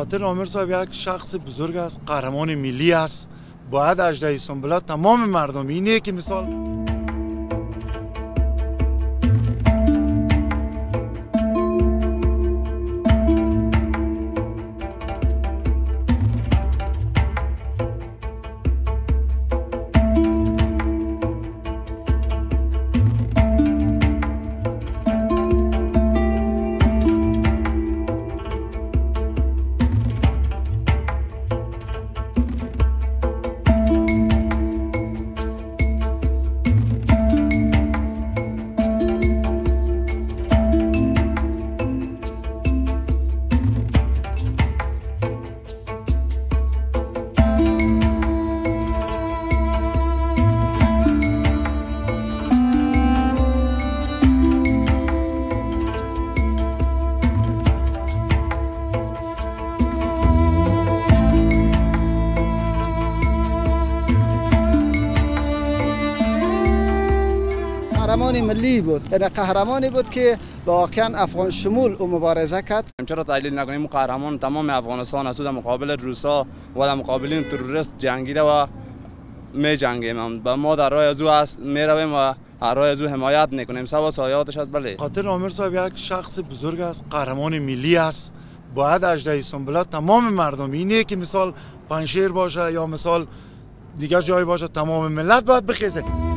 خاطر آمر صاحب یک شخص بزرگ است قهرمان ملی است. باید اجده سنبلا تمام مردم. اینه که مثال قهرمان ملی بود. یعنی قهرمانی بود که واقعا افغان شمول او مبارزه کرد. چرا تحلیل نکنیم قهرمان تمام افغانستان است. در مقابل روسا و در مقابل تروریست جنگیده و می جنگیم. و ما در راه از او است می رویم و راه از او حمایت می‌کنیم. سوا سایاتش است بله. خاطر عامر صاحب یک شخص بزرگ است قهرمان ملی است. باید اجده سنبلا تمام مردم اینه که مثال پنشیر باشه یا مثال دیگه جای باشه تمام ملت باید بخیزه.